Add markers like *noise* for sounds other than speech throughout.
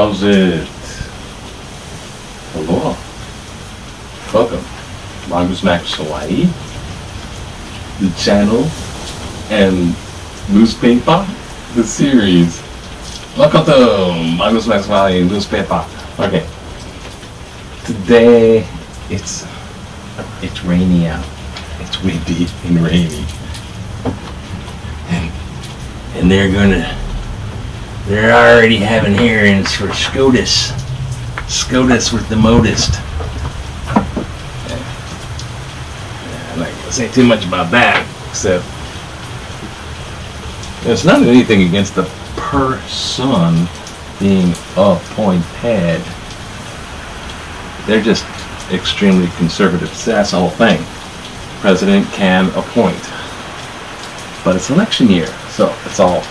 How's it? Aloha. Welcome. MongoozeMax Hawaii. The channel and newspaper. The series. Welcome to MongoozeMax Hawaii newspaper. Okay. Today it's it's rainy out. It's windy and rainy. And and they're gonna they're already having hearings for SCOTUS. SCOTUS with the modest. I'm not gonna say too much about that, except it's not anything against the person being appointed. They're just extremely conservative. That's the whole thing. President can appoint. But it's election year, so it's all.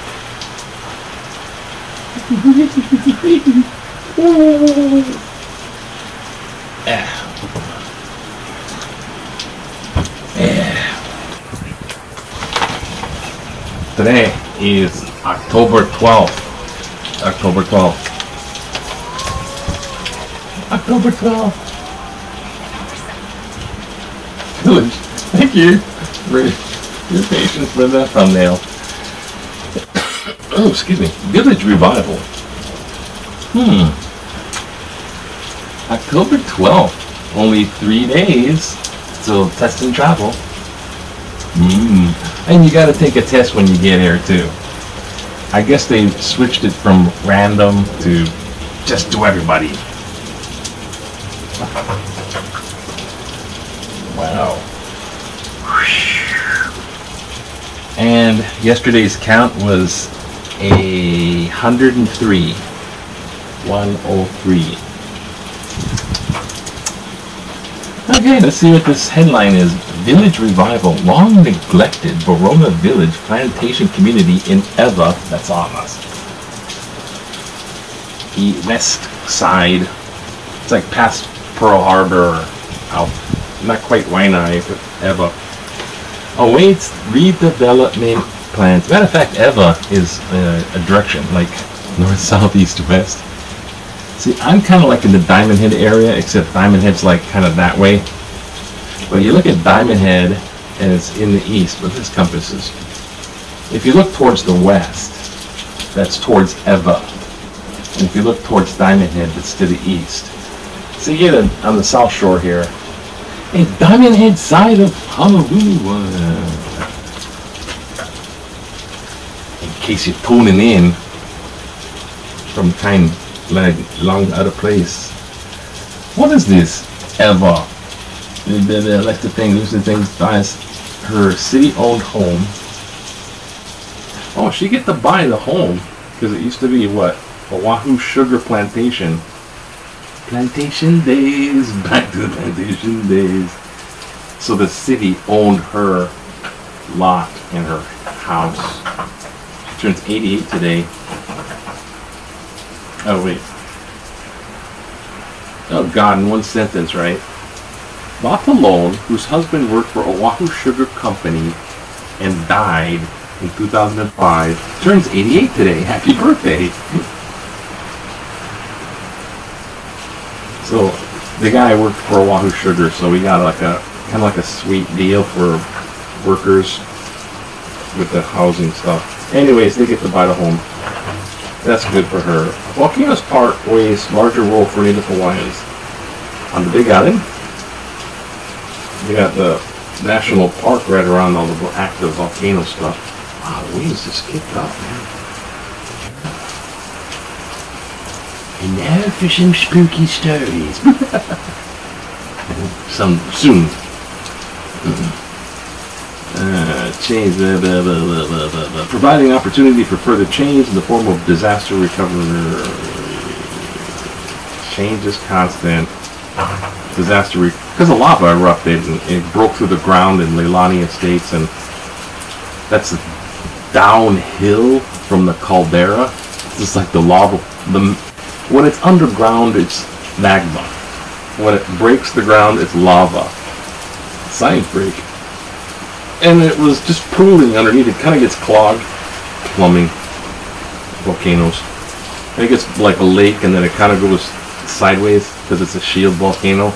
*laughs* Today is October 12th. October 12th. October 12th. Village. Thank you for your patience with the thumbnail. Oh, excuse me. Village Revival. Hmm. October 12th. Only three days till test and travel. Hmm. And you gotta take a test when you get here too. I guess they switched it from random to just to everybody. Wow. And yesterday's count was a 103. 103. Okay, let's see what this headline is. Village Revival, long neglected Varona Village plantation community in Ewa, that's us. The west side, it's like past Pearl Harbor, out, not quite Waianae, but Ewa. Awaits oh, redevelopment plans. Matter of fact, Ewa is uh, a direction, like north, south, east, west. See, I'm kind of like in the Diamond Head area, except Diamond Head's like kind of that way. But you look at Diamond Head, and it's in the east, but this compass is. If you look towards the west, that's towards Ewa. And if you look towards Diamond Head, that's to the east. So you get on the south shore here, a Diamond Head side of Honolulu. Case you're tuning in from time like long out of place. What is this? ever? The, elected thing, Lucy things buys her city-owned home. Oh, she get to buy the home because it used to be what Oahu Sugar Plantation. Plantation days, *laughs* back to the plantation days. So the city owned her lot and her house. Turns 88 today. Oh wait. Oh God! In one sentence, right? Bought alone, whose husband worked for Oahu Sugar Company and died in 2005, turns 88 today. Happy birthday! so the guy worked for Oahu Sugar, so we got like a kind of like a sweet deal for workers with the housing stuff. Anyways, they get to buy the home. That's good for her. Volcanoes Park plays larger role for Native Hawaiians. On the Big Island, you got the national park right around all the active volcano stuff. Wow, the waves just kicked up, man. And now for some spooky stories. *laughs* some soon. Mm-hmm. Uh, change, blah, blah, blah, providing opportunity for further change in the form of disaster recovery. Change is constant. Disaster because the lava erupted and it broke through the ground in Leilani Estates, and that's downhill from the caldera. It's just like the lava. The when it's underground, it's magma. When it breaks the ground, it's lava. Science break and it was just pooling underneath. It kind of gets clogged. Plumbing, volcanoes. think it's like a lake, and then it kind of goes sideways because it's a shield volcano,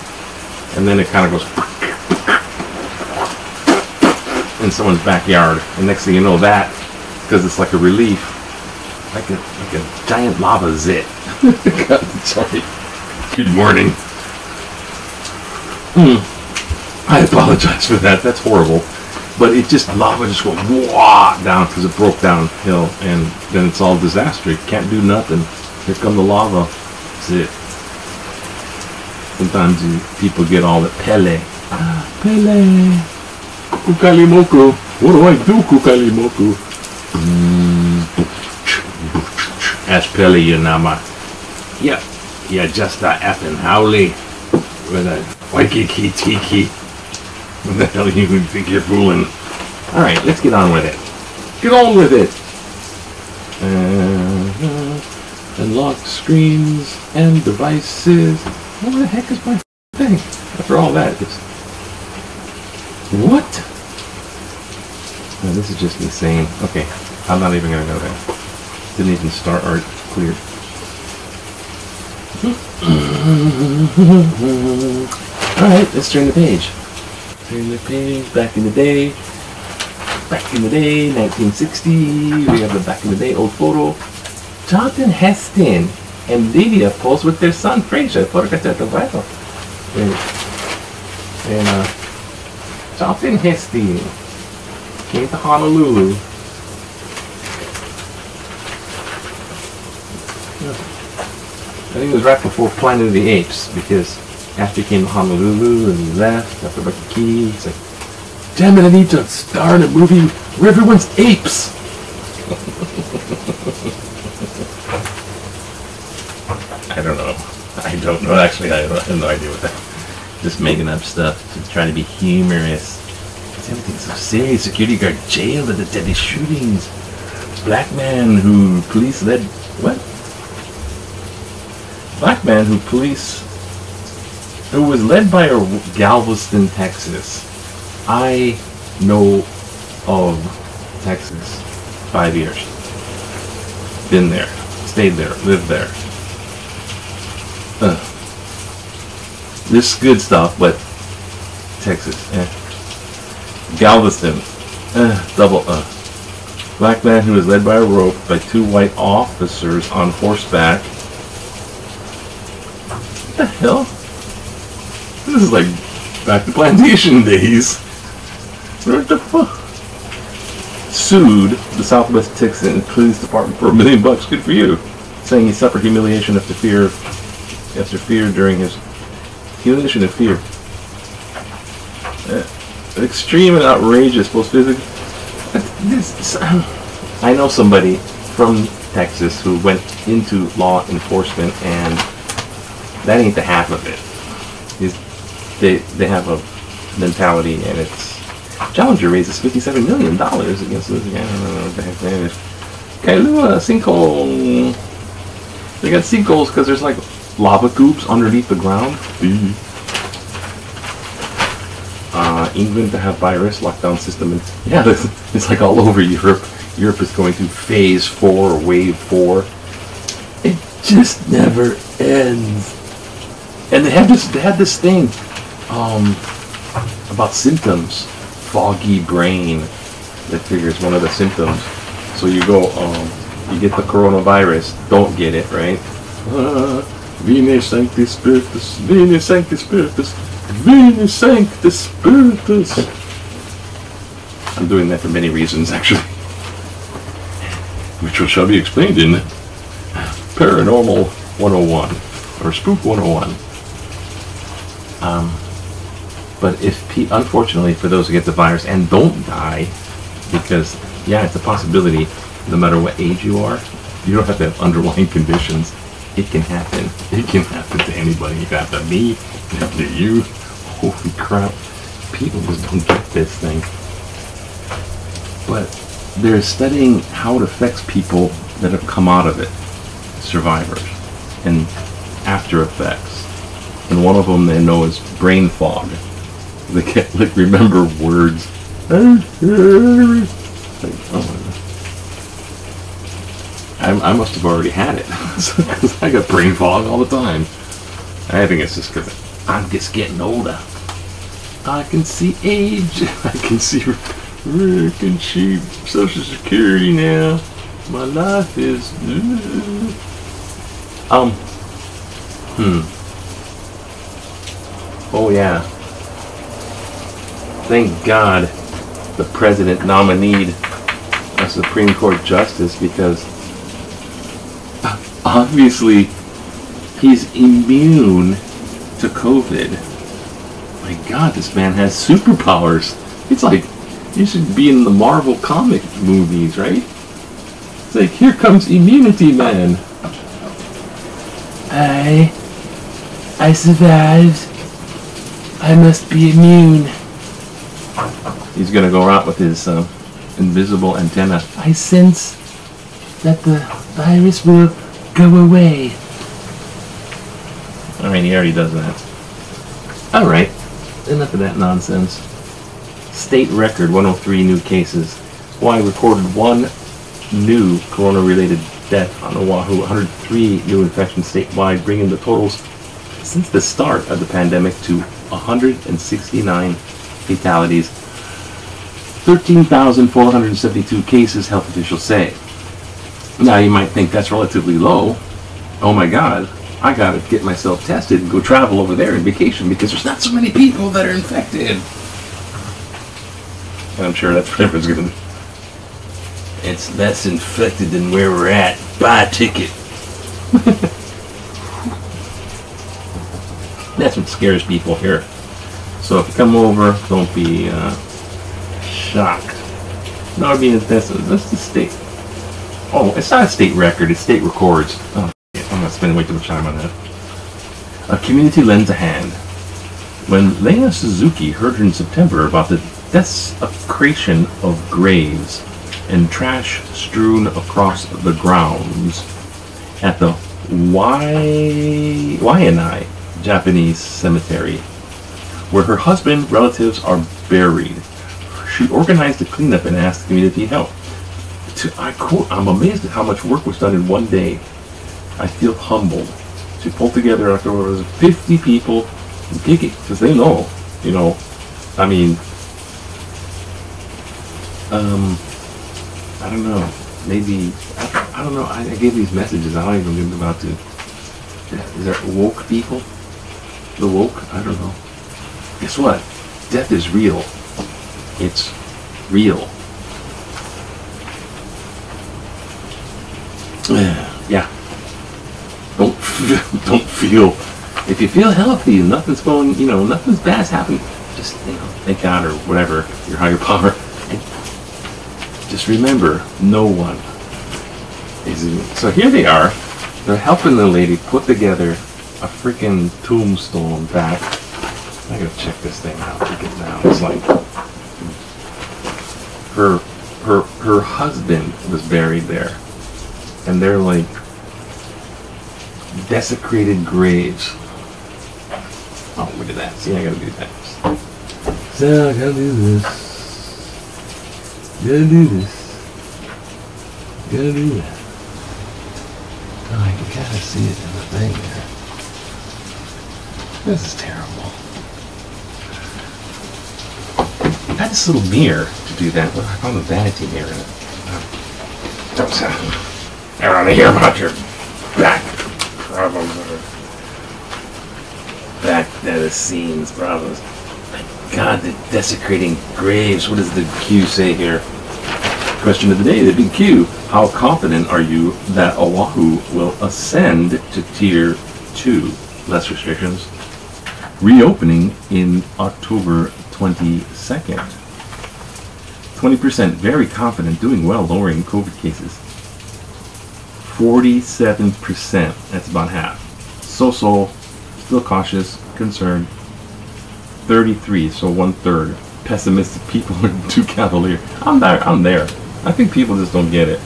and then it kind of goes in someone's backyard. And next thing you know, that because it's like a relief, like a like a giant lava zit. *laughs* Sorry. Good morning. Hmm. I apologize for that. That's horrible. But it just lava just went wah down because it broke downhill, and then it's all disaster. You can't do nothing. Here come the lava. That's it. Sometimes you, people get all the Pele. Ah, Pele. Kukailimoku. What do I do, Kukailimoku? Mm. Ask Pele Yanama. Yeah, yeah, just a effing haole with a waikiki tiki. What the hell you think you're fooling? Alright, let's get on with it. Get on with it! Uh, unlock screens and devices. What the heck is my thing? After all that, it's... What? This is just insane. Okay, I'm not even gonna go there. Didn't even start art clear. *clears throat* Alright, let's turn the page. Turn the page, back in the day. Back in the day, 1960. We have the back in the day old photo. Charlton Heston and Lydia pose with their son Fraser. Photographed at the Bible. And, and uh, Charlton Heston came to Honolulu. I think it was right before Planet of the Apes because after he came to Honolulu and he left after Waikiki, he's like, damn it, I need to star in a movie where everyone's apes. *laughs* I don't know. I don't know. Actually, I have no idea what that. Just making up stuff, trying to be humorous. Everything's so serious. Security guard jailed at the deadly shootings. Black man who police led. What? Black man who police. Who was led by a Galveston, Texas. I know of Texas. Five years. Been there. Stayed there. Lived there. Uh, this is good stuff, but Texas, eh. Galveston, eh, double uh. Black man who was led by a rope by two white officers on horseback. What the hell? This is like back to plantation *laughs* days. What the fuck? Sued the Southwest Texan Police Department for a million bucks. Good for you. Saying he suffered humiliation after fear after fear during his humiliation of fear. Uh, extreme and outrageous, both physically. This, I know somebody from Texas who went into law enforcement, and that ain't the half of it. They they have a mentality, and it's Challenger raises fifty-seven million dollars against this guy. I don't know what the heck. Kailua sinkhole. They got sinkholes because there's like lava tubes underneath the ground. Uh, England to have virus lockdown system, and *laughs* yeah, this, it's like all over Europe. Europe is going through phase four or wave four. It just never ends. And they have this, they had this thing um, about symptoms, foggy brain. That figures one of the symptoms. So you go, um, you get the coronavirus, don't get it, right? *laughs* Uh, Vene Sanctis Spiritus, Vene Sanctis Spiritus, Vene Sanctis Spiritus. *laughs* I'm doing that for many reasons, actually. *laughs* Which shall be explained in Paranormal 101, or Spook 101. Um, but if, pe- unfortunately, for those who get the virus and don't die, because, yeah, it's a possibility, no matter what age you are, you don't have to have underlying *laughs* conditions it can happen. It can happen to anybody. It can happen to me. It can happen to you. Holy crap. People just don't get this thing. But they're studying how it affects people that have come out of it. Survivors. And after effects. And one of them they know is brain fog. They can't like remember words. Like, oh. I'm, I must have already had it *laughs* because I got brain fog all the time. I think it's just because I'm just getting older. I can see age. *laughs* I can see Rick and cheap Social Security now. My life is. Um. Hmm. Oh yeah. Thank God the president nominated a Supreme Court justice because uh, obviously he's immune to COVID. My God, this man has superpowers. It's like you should be in the Marvel comic movies, right? It's like here comes Immunity Man. I I survived. I must be immune. He's gonna go out with his uh, invisible antenna. I sense that the virus will go away. I mean, he already does that. Alright, enough of that nonsense. State record 103 new cases. Hawaii recorded one new corona related death on Oahu, 103 new infections statewide, bringing the totals since the start of the pandemic to 169 fatalities. 13,472 cases, health officials say. Now you might think that's relatively low. Oh my god, I gotta get myself tested and go travel over there and vacation because there's not so many people that are infected. And I'm sure that's what everyone's gonna It's less infected than where we're at. Buy a ticket. *laughs* that's what scares people here. So if you come over, don't be uh, shocked. No, I mean, that's, that's the state. Oh, it's not a state record, it's state records. Oh, I'm not spending way too much time on that. A community lends a hand. When Lena Suzuki heard in September about the desecration of graves and trash strewn across the grounds at the Wai- Waianae Japanese cemetery, where her husband relatives are buried, she organized a cleanup and asked the community help. To, I quote, I'm amazed at how much work was done in one day. I feel humbled. She pulled together after there was 50 people gigging because they know, you know, I mean, um, I don't know, maybe, I, I don't know, I, I gave these messages, I don't even think about to, is there woke people? The woke? I don't know. Guess what? Death is real. It's real. *sighs* yeah. Don't *laughs* don't feel. If you feel healthy and nothing's going, you know, nothing's bad's happening, just you know, thank God or whatever your higher power. Just remember, no one is. So here they are. They're helping the lady put together a freaking tombstone back. I gotta check this thing out because now it's like her her her husband was buried there, and they're like desecrated graves. Oh, look at that! See, I gotta do that. So I gotta do this. Gotta do this. Gotta do that. Oh, I can kind of see it in the thing there. This is terrible. Had this little mirror to do that. I found a vanity mirror it. Don't sound. I want to hear about your back problems or back there the scenes problems. My God, the desecrating graves. What does the Q say here? Question of the day, the big Q. How confident are you that Oahu will ascend to tier two? Less restrictions. Reopening in October 22nd. 20% very confident, doing well, lowering COVID cases. 47%, that's about half. So-so, still cautious, concerned. 33, so one third. Pessimistic people *laughs* are too cavalier. I'm there, I'm there. I think people just don't get it.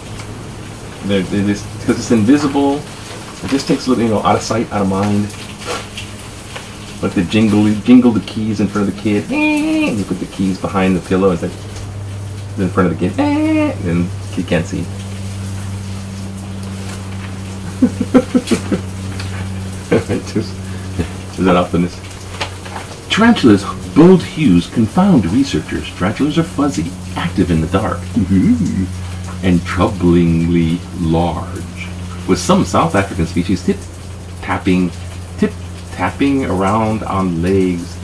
They're, they just, because it's invisible, it just takes a little, you know, out of sight, out of mind. Like the jingle, jingle the keys in front of the kid. You put the keys behind the pillow. It's like in front of the kid. Eh. And the kid can't see. *laughs* Just- Is that off the list? Tarantulas' bold hues confound researchers. Tarantulas are fuzzy, active in the dark, mm-hmm. and troublingly large. With some South African species tip tapping, tip tapping around on legs,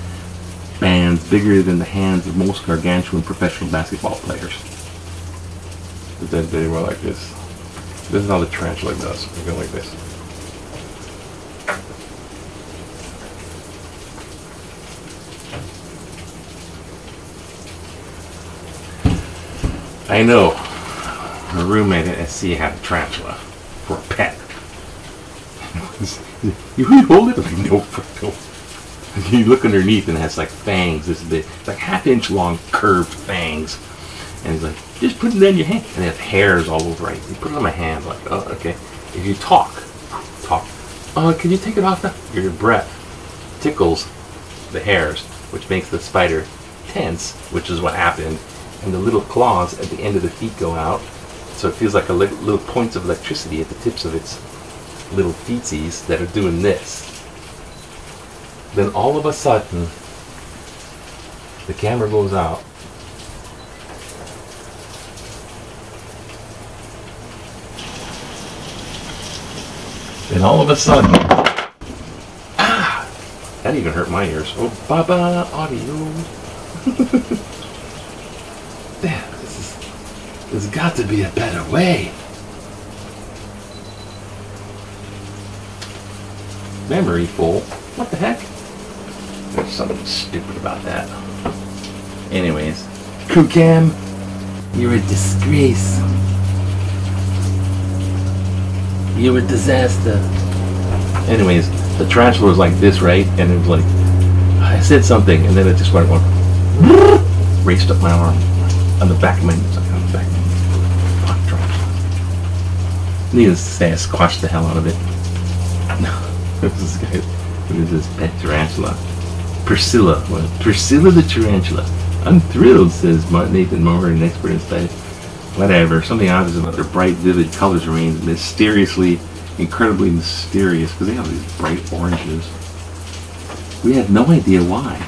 bands bigger than the hands of most gargantuan professional basketball players. But then they were like this. This is how the tarantula does. They go like this. I know. My roommate at SC had a tarantula for a pet. *laughs* You hold it? Like, no, *laughs* no. *laughs* You look underneath and it has like fangs this big, like half inch long curved fangs. And he's like, just put it in your hand. And it has hairs all over it. You put it on my hand, like, oh, okay. If you talk, talk, oh, can you take it off now? Your breath tickles the hairs, which makes the spider tense, which is what happened. And the little claws at the end of the feet go out. So it feels like a li- little points of electricity at the tips of its little feetsies that are doing this. Then all of a sudden, the camera goes out. Then all of a sudden, ah, that even hurt my ears. Oh, Baba Audio. *laughs* Damn, this is, there's got to be a better way. Memory full. What the heck? Something stupid about that. Anyways, Kukam, you're a disgrace. You're a disaster. Anyways, the tarantula was like this, right? And it was like, I said something, and then it just went one, *laughs* raced up my arm on the back of my, like on the back of my, fuck tarantula. Needless to say, I squashed the hell out of it. No, *laughs* it was this guy, it was this pet tarantula. Priscilla, well, Priscilla the tarantula. I'm thrilled, says Martin Nathan Moore, an expert in spice. Whatever, something obvious about their bright, vivid colors remains mysteriously, incredibly mysterious, because they have these bright oranges. We have no idea why.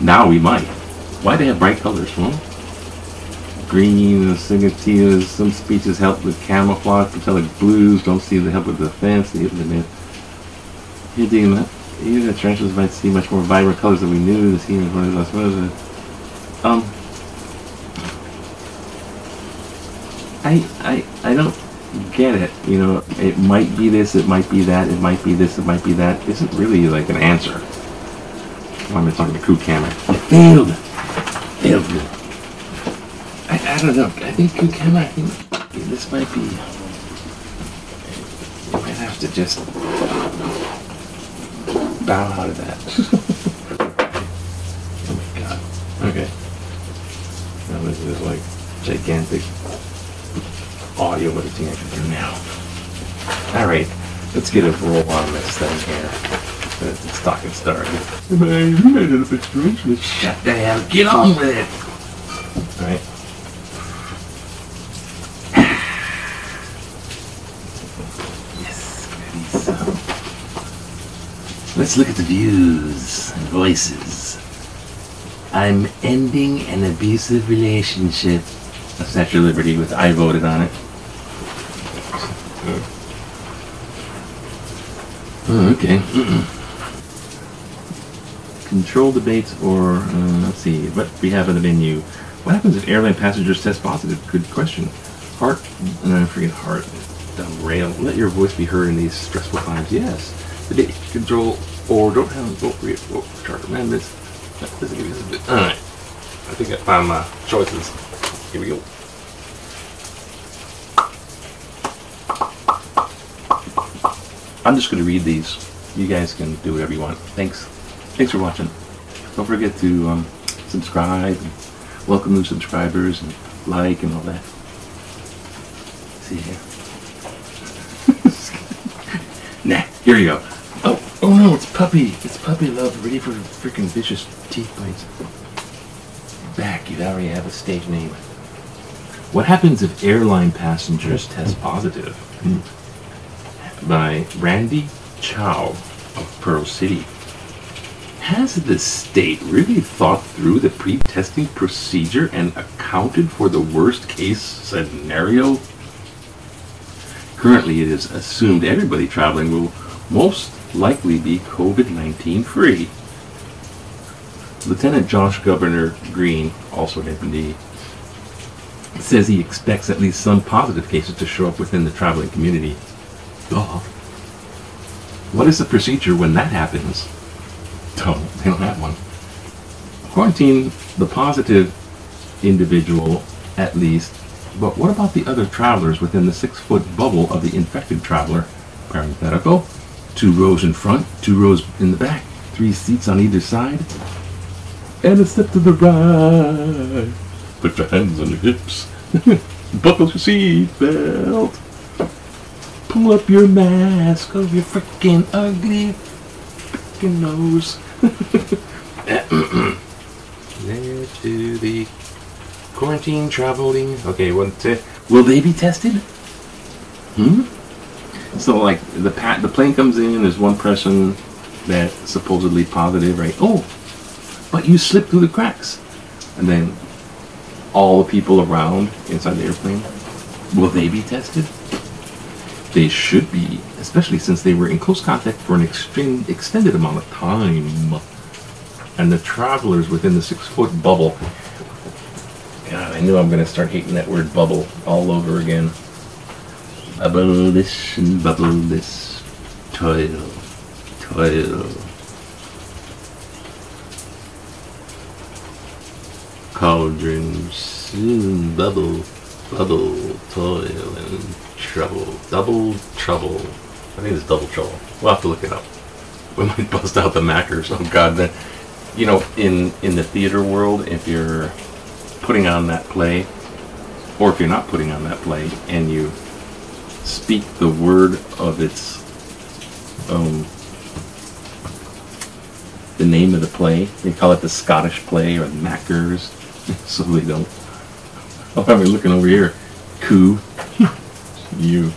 Now we might. Why they have bright colors? Well, green, cigatinas, some species help with camouflage, metallic blues don't seem to help with defense. They they Hitting that. Even the tarantulas might see much more vibrant colors than we knew. The scene is one of those. Um, I, I, I don't get it. You know, it might be this, it might be that, it might be this, it might be that. Isn't really like an answer. Why am I talking to Crew Camera? I failed. Failed. I, I don't know. I think Crew Camera, I think this might be. You might have to just bow out of that. *laughs* oh my god. Okay. Now this is like gigantic audio what editing I can do now. Alright, let's get a roll on this thing here. It's talking started. Man, you made it a bit strange. Shut the hell, get on with it! Alright. Yes, goodies. Let's look at the views and voices. I'm ending an abusive relationship. That's at your liberty with I voted on it. Oh, okay. Control debates or, uh, let's see, what we have in the menu. What happens if airline passengers test positive? Good question. Heart, uh, forget heart, dumb rail. Let your voice be heard in these stressful times. Yes. Debate control or don't have, don't forget, oh, chart amendments. This you a bit. Alright. I think I found my choices. Here we go. I'm just going to read these. You guys can do whatever you want. Thanks. Thanks for watching. Don't forget to um, subscribe and welcome new subscribers and like and all that. See here. *laughs* nah, here you go. Oh, no, it's puppy. It's puppy love, ready for freaking vicious teeth bites. Back, you already have a stage name. What happens if airline passengers test positive? Hmm. by Randy Chow of Pearl City. Has the state really thought through the pre-testing procedure and accounted for the worst case scenario? Currently, it is assumed everybody traveling will most likely be COVID-19 free. Lieutenant Josh Governor Green, also an MD, says he expects at least some positive cases to show up within the traveling community. Duh. What is the procedure when that happens? Don't. They don't have one. Quarantine the positive individual at least, but what about the other travelers within the six foot bubble of the infected traveler? Parenthetical. Two rows in front, two rows in the back, three seats on either side, and a step to the right. Put your hands on your hips. *laughs* Buckle your seatbelt. Pull up your mask of your freaking ugly freaking nose. *laughs* there to the quarantine traveling. Okay, one, two. Will they be tested? Hmm. So like the pat, the plane comes in. There's one person that supposedly positive, right? Oh, but you slip through the cracks, and then all the people around inside the airplane will they be tested? They should be, especially since they were in close contact for an extreme, extended amount of time. And the travelers within the six foot bubble. God, I knew I'm going to start hating that word bubble all over again. Bubble this and bubble this. Toil. Toil. Cauldrons soon bubble. Bubble. Toil and trouble. Double trouble. I think it's double trouble. We'll have to look it up. *laughs* We might bust out the Mackers. Oh God, then you know, in in the theater world, if you're putting on that play, or if you're not putting on that play, and you speak the word of its um, the name of the play, they call it the Scottish play or the Mackers, *laughs* so they don't. Oh, I'm looking over here. Coo, *laughs* you.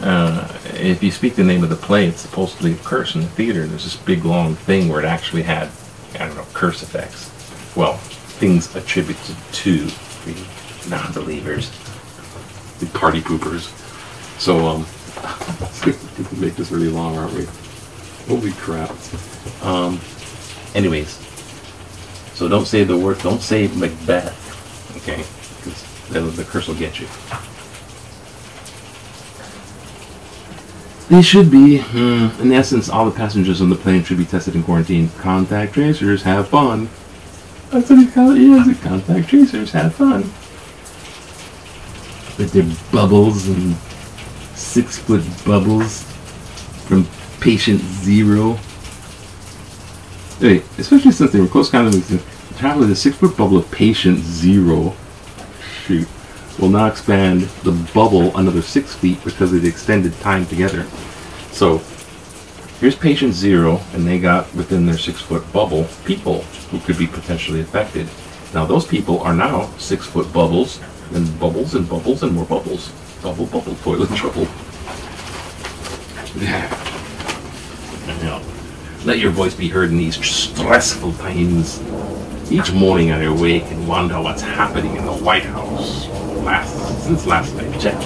Uh, if you speak the name of the play, it's supposed supposedly a curse in the theater. There's this big long thing where it actually had, I don't know, curse effects. Well, things attributed to the non-believers, the party poopers. So, um, *laughs* we can make this really long, aren't we? Holy crap. Um, anyways, so don't say the word, don't say Macbeth, okay? Because the, the curse will get you. They should be. hmm, in essence, all the passengers on the plane should be tested and quarantined. Contact tracers, have fun. That's what it is. Contact tracers, have fun. With their bubbles and six foot bubbles from patient zero. Wait, especially since they were close contact the the six foot bubble of patient zero. Shoot will now expand the bubble another six feet because of the extended time together. So here's patient zero, and they got within their six foot bubble people who could be potentially affected. Now those people are now six foot bubbles, and bubbles and bubbles and more bubbles. Bubble, bubble, toilet trouble. Now, let your voice be heard in these stressful times. Each morning I awake and wonder what's happening in the White House. Last since last I checked.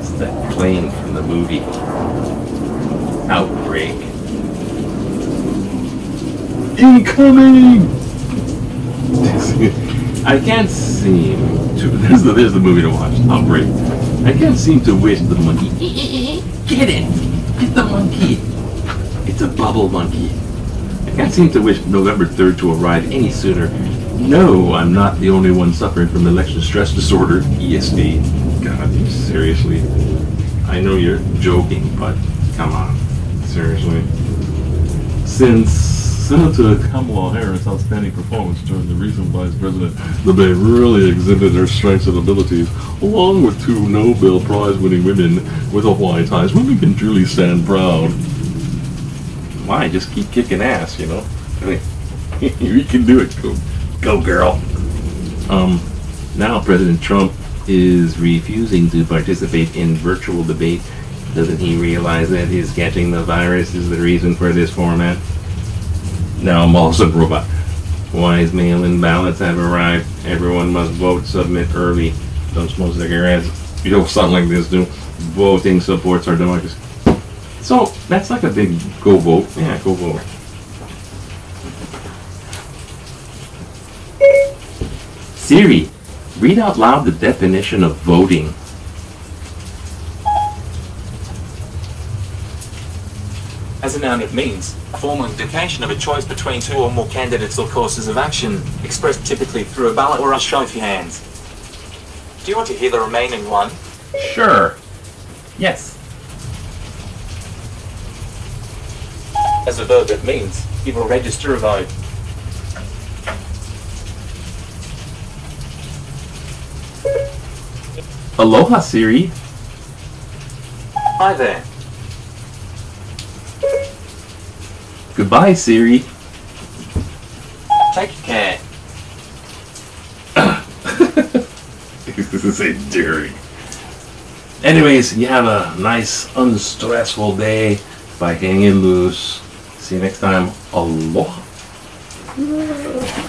It's that plane from the movie. Outbreak. Incoming! *laughs* I can't seem to. *laughs* There's the, there's the movie to watch. Oh, Outbreak. I can't seem to wish the monkey. Get it! Get the monkey! It's a bubble monkey. I can't seem to wish November 3rd to arrive any sooner. No, I'm not the only one suffering from election stress disorder, ESD. God, seriously. I know you're joking, but come on. Seriously. Since Senator Kamala Harris' outstanding performance during the recent Vice President debate really exhibited her strengths and abilities, along with two Nobel Prize winning women with Hawaii ties, women can truly stand proud. Why? Just keep kicking ass, you know? I mean, *laughs* you can do it. Go, go girl. Um, now President Trump is refusing to participate in virtual debate. Doesn't he realize that his catching the virus is the reason for this format? Now Mulls and Robot. Wise mail-in ballots have arrived. Everyone must vote. Submit early. Don't smoke cigarettes. You know something like this, do. Voting supports our democracy. So that's like a big go vote. Yeah, go vote. Siri, read out loud the definition of voting. As a noun, it means a formal indication of a choice between two or more candidates or courses of action, expressed typically through a ballot or a show of your hands. Do you want to hear the remaining one? Sure. Yes. As a verb, it means give or register a vote. Aloha, Siri. Hi there. Goodbye, Siri. Take care. *laughs* this is endearing. Anyways, you have a nice, unstressful day by hanging loose. See you next time. Aloha. *laughs*